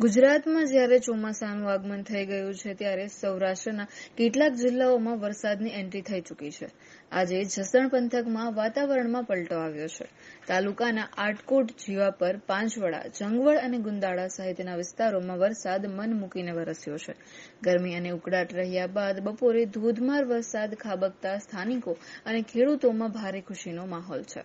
ગુજરાતમાં જ્યારે ચોમાસાનું આગમન થઈ ગયું છે, ત્યારે સૌરાષ્ટ્રના કેટલાક જિલ્લાઓમાં વરસાદની એન્ટ્રી થઈ ચૂકી છે. આજે જસણ પંથકમાં વાતાવરણમાં પલટો આવ્યો છે. તાલુકાના આટકોટ જીવાપર પાંચવડા, જંગવડ અને ગુંદાળા સહિતના વિસ્તારોમાં વરસાદ મન મૂકીને વરસ્યો છે. ગરમી અને ઉકળાટ રહ્યા બાદ બપોરે ધોધમાર વરસાદ ખાબકતા સ્થાનિકો અને ખેડૂતોમાં ભારે ખુશીનો માહોલ છે.